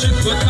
Should put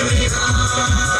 Sri Ram.